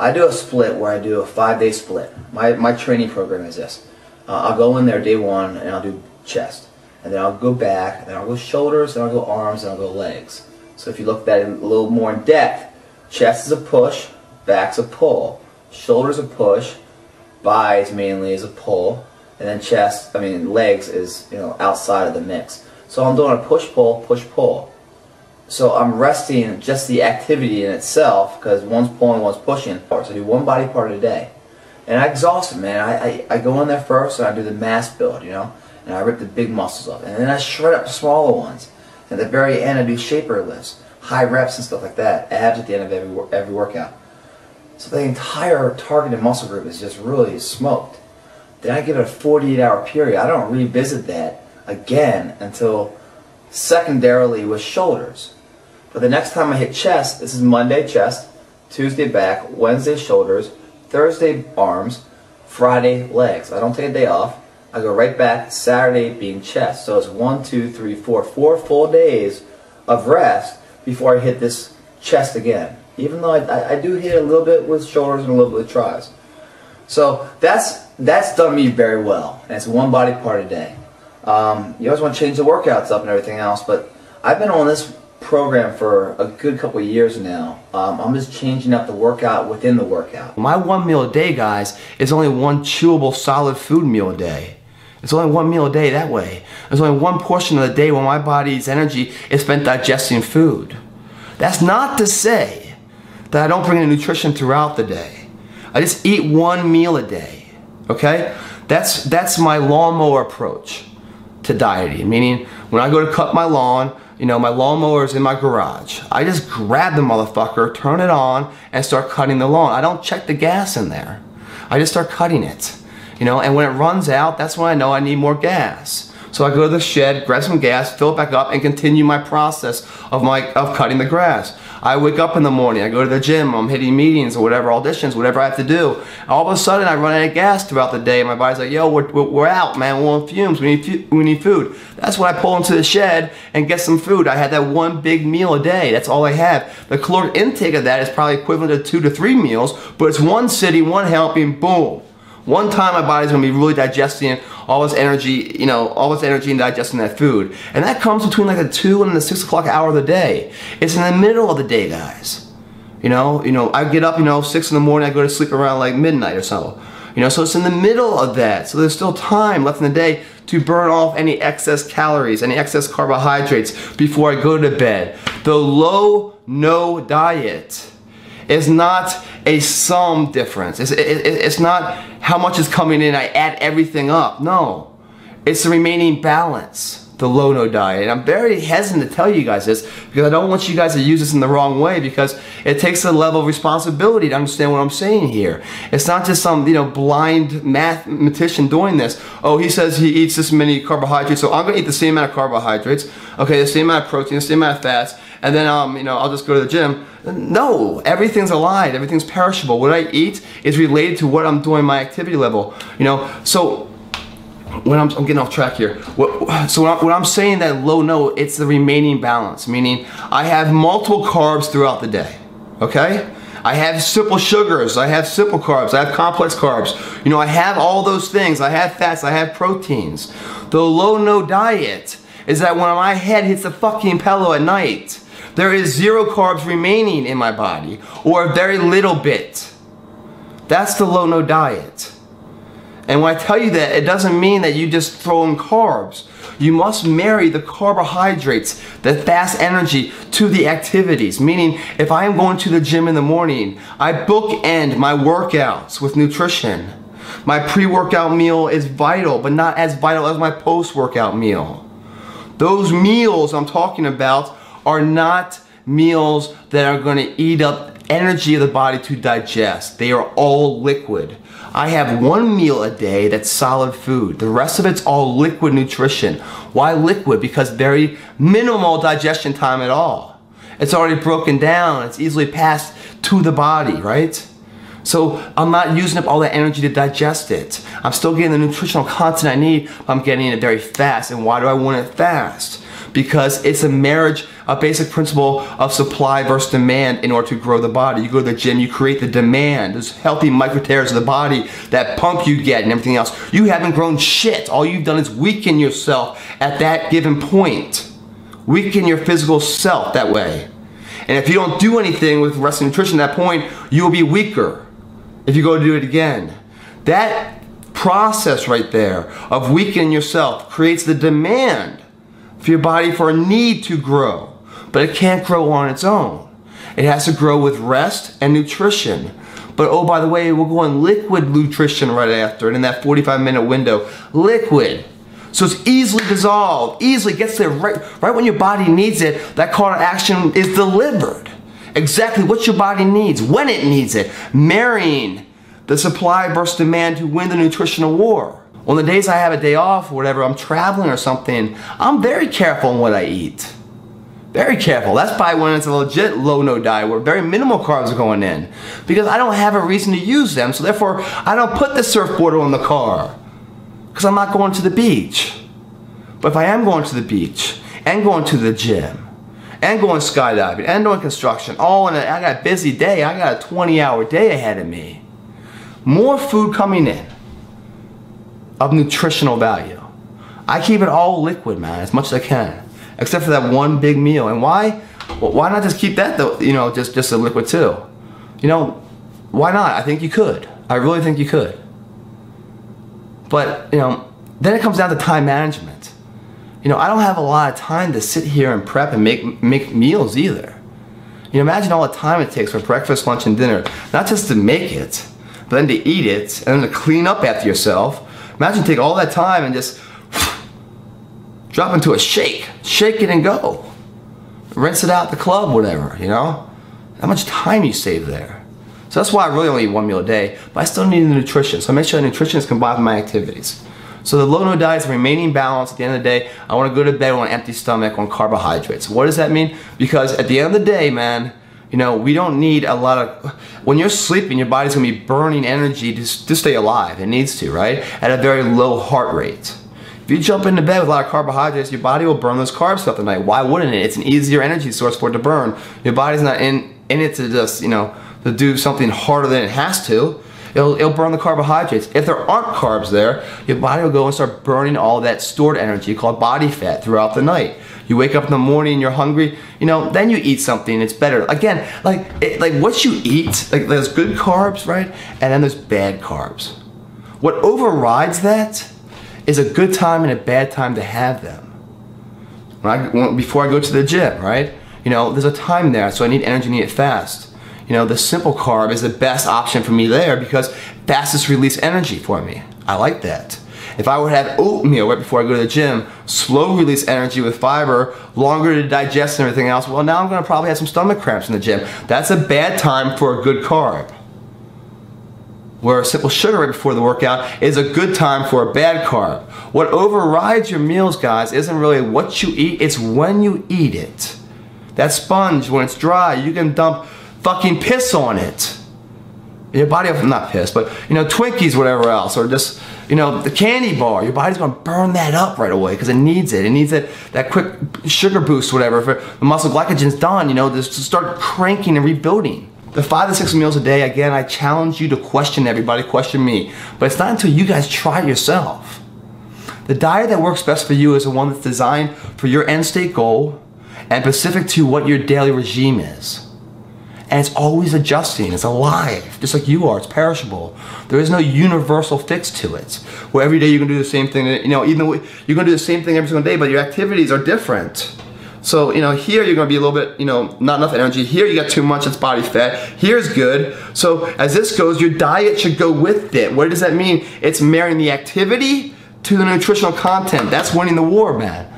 I do a split where I do a five-day split. My, my training program is this. Uh, I'll go in there day one and I'll do chest. And then I'll go back, and then I'll go shoulders, then I'll go arms, and I'll go legs. So if you look at that a little more in depth, chest is a push, back's a pull, shoulders a push, Bis mainly is a pull, and then chest, I mean legs is you know outside of the mix. So I'm doing a push pull, push pull. So I'm resting just the activity in itself because one's pulling, one's pushing. So I do one body part a day. And I exhaust it, man. I, I, I go in there first and I do the mass build, you know, and I rip the big muscles up. And then I shred up the smaller ones. At the very end I do shaper lifts, high reps and stuff like that, abs at the end of every, every workout. So the entire targeted muscle group is just really smoked. Then I give it a 48 hour period. I don't revisit that again until secondarily with shoulders. But the next time I hit chest, this is Monday chest, Tuesday back, Wednesday shoulders, Thursday arms, Friday legs. I don't take a day off. I go right back, Saturday being chest. So it's one, two, three, four, four full days of rest before I hit this chest again even though I, I do hit a little bit with shoulders and a little bit with tris. So that's that's done me very well. And it's one body part a day. Um, you always want to change the workouts up and everything else, but I've been on this program for a good couple years now. Um, I'm just changing up the workout within the workout. My one meal a day, guys, is only one chewable solid food meal a day. It's only one meal a day that way. There's only one portion of the day where my body's energy is spent digesting food. That's not to say that I don't bring in nutrition throughout the day. I just eat one meal a day. Okay? That's that's my lawnmower approach to dieting. Meaning when I go to cut my lawn, you know, my lawnmower is in my garage. I just grab the motherfucker, turn it on, and start cutting the lawn. I don't check the gas in there. I just start cutting it. You know, and when it runs out, that's when I know I need more gas. So I go to the shed, grab some gas, fill it back up, and continue my process of my of cutting the grass. I wake up in the morning, I go to the gym, I'm hitting meetings or whatever, auditions, whatever I have to do. All of a sudden, I run out of gas throughout the day. My body's like, yo, we're, we're out, man. We're on fumes. We need, we need food. That's when I pull into the shed and get some food. I had that one big meal a day. That's all I have. The caloric intake of that is probably equivalent to two to three meals, but it's one sitting, one helping, boom. One time my body's gonna be really digesting all this energy, you know, all this energy and digesting that food. And that comes between like the two and the six o'clock hour of the day. It's in the middle of the day, guys. You know, you know, I get up, you know, six in the morning, I go to sleep around like midnight or so. You know, so it's in the middle of that. So there's still time left in the day to burn off any excess calories, any excess carbohydrates before I go to bed. The low no diet is not a sum difference. It's, it, it's not how much is coming in, I add everything up. No, it's the remaining balance, the low no diet. And I'm very hesitant to tell you guys this because I don't want you guys to use this in the wrong way because it takes a level of responsibility to understand what I'm saying here. It's not just some, you know, blind mathematician doing this. Oh, he says he eats this many carbohydrates, so I'm gonna eat the same amount of carbohydrates, okay, the same amount of protein, the same amount of fats, and then um, you know, I'll just go to the gym. No, everything's alive, everything's perishable. What I eat is related to what I'm doing my activity level. You know, so when I'm, I'm, getting off track here. What, so when I'm, saying that low no, it's the remaining balance, meaning I have multiple carbs throughout the day, okay? I have simple sugars, I have simple carbs, I have complex carbs. You know, I have all those things. I have fats, I have proteins. The low no diet is that when my head hits the fucking pillow at night, there is zero carbs remaining in my body, or very little bit. That's the low no diet. And when I tell you that, it doesn't mean that you just throw in carbs. You must marry the carbohydrates, the fast energy, to the activities. Meaning, if I am going to the gym in the morning, I bookend my workouts with nutrition. My pre-workout meal is vital, but not as vital as my post-workout meal. Those meals I'm talking about are not meals that are going to eat up energy of the body to digest. They are all liquid. I have one meal a day that's solid food. The rest of it's all liquid nutrition. Why liquid? Because very minimal digestion time at all. It's already broken down. It's easily passed to the body, right? So I'm not using up all that energy to digest it. I'm still getting the nutritional content I need, I'm getting it very fast. And why do I want it fast? Because it's a marriage, a basic principle of supply versus demand in order to grow the body. You go to the gym, you create the demand, those healthy micro tears of the body, that pump you get and everything else. You haven't grown shit. All you've done is weaken yourself at that given point. Weaken your physical self that way. And if you don't do anything with rest and nutrition at that point, you will be weaker if you go to do it again. That process right there of weakening yourself creates the demand for your body for a need to grow. But it can't grow on its own. It has to grow with rest and nutrition. But oh, by the way, we'll go on liquid nutrition right after and in that 45 minute window. Liquid. So it's easily dissolved, easily gets there right, right when your body needs it. That call to action is delivered. Exactly what your body needs, when it needs it. Marrying the supply versus demand to win the nutritional war. On the days I have a day off or whatever, I'm traveling or something, I'm very careful on what I eat. Very careful. That's probably when it's a legit low no diet where very minimal carbs are going in. Because I don't have a reason to use them, so therefore I don't put the surfboard on the car. Because I'm not going to the beach. But if I am going to the beach and going to the gym and going skydiving and doing construction, all in a, I got a busy day, I got a 20 hour day ahead of me more food coming in of nutritional value. I keep it all liquid, man, as much as I can, except for that one big meal. And why? Well, why not just keep that, though, you know, just just a liquid too? You know, why not? I think you could. I really think you could. But you know, then it comes down to time management. You know, I don't have a lot of time to sit here and prep and make make meals either. You know, imagine all the time it takes for breakfast, lunch, and dinner, not just to make it, but then to eat it, and then to clean up after yourself. Imagine take all that time and just drop into a shake, shake it and go. Rinse it out the club, whatever, you know? How much time you save there. So that's why I really only eat one meal a day, but I still need the nutrition. So I make sure the nutrition is combined with my activities. So the low no diet is remaining balance at the end of the day. I want to go to bed on an empty stomach on carbohydrates. What does that mean? Because at the end of the day, man, you know, we don't need a lot of, when you're sleeping, your body's gonna be burning energy to, to stay alive. It needs to, right? At a very low heart rate. If you jump into bed with a lot of carbohydrates, your body will burn those carbs throughout the night. Why wouldn't it? It's an easier energy source for it to burn. Your body's not in, in it to just, you know, to do something harder than it has to. It'll, it'll burn the carbohydrates. If there aren't carbs there, your body will go and start burning all that stored energy called body fat throughout the night. You wake up in the morning and you're hungry, you know, then you eat something, it's better. Again, like, it, like what you eat, like there's good carbs, right? And then there's bad carbs. What overrides that is a good time and a bad time to have them. When I, before I go to the gym, right? You know, there's a time there, so I need energy, I need it fast you know, the simple carb is the best option for me there because fastest release energy for me. I like that. If I would have oatmeal right before I go to the gym, slow release energy with fiber, longer to digest and everything else, well now I'm gonna probably have some stomach cramps in the gym. That's a bad time for a good carb. Where a simple sugar right before the workout is a good time for a bad carb. What overrides your meals, guys, isn't really what you eat, it's when you eat it. That sponge, when it's dry, you can dump fucking piss on it. Your body, not piss, but you know, Twinkies, whatever else, or just you know, the candy bar. Your body's gonna burn that up right away because it needs it. It needs that that quick sugar boost, whatever. The muscle glycogen's done, you know, just to start cranking and rebuilding. The five to six meals a day, again, I challenge you to question everybody, question me. But it's not until you guys try it yourself. The diet that works best for you is the one that's designed for your end state goal and specific to what your daily regime is and it's always adjusting. It's alive, just like you are. It's perishable. There is no universal fix to it. Where every day you're gonna do the same thing. You know, even you're gonna do the same thing every single day, but your activities are different. So, you know, here you're gonna be a little bit, you know, not enough energy. Here you got too much, it's body fat. Here's good. So as this goes, your diet should go with it. What does that mean? It's marrying the activity to the nutritional content. That's winning the war, man.